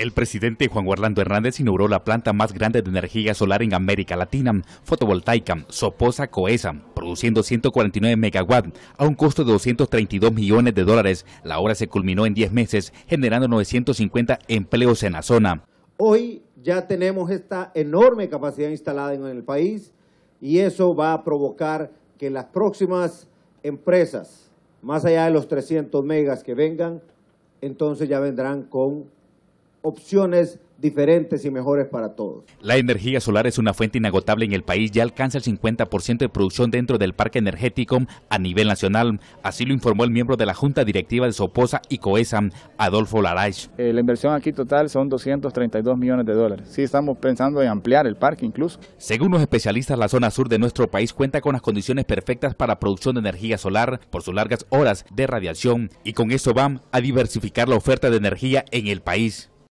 El presidente Juan Orlando Hernández inauguró la planta más grande de energía solar en América Latina, fotovoltaica, Soposa Coesa, produciendo 149 megawatts a un costo de 232 millones de dólares. La obra se culminó en 10 meses, generando 950 empleos en la zona. Hoy ya tenemos esta enorme capacidad instalada en el país y eso va a provocar que las próximas empresas, más allá de los 300 megas que vengan, entonces ya vendrán con opciones diferentes y mejores para todos. La energía solar es una fuente inagotable en el país, ya alcanza el 50% de producción dentro del parque energético a nivel nacional. Así lo informó el miembro de la Junta Directiva de Soposa y Coesa, Adolfo Laray. Eh, la inversión aquí total son 232 millones de dólares. Sí, estamos pensando en ampliar el parque incluso. Según los especialistas, la zona sur de nuestro país cuenta con las condiciones perfectas para producción de energía solar por sus largas horas de radiación y con eso van a diversificar la oferta de energía en el país.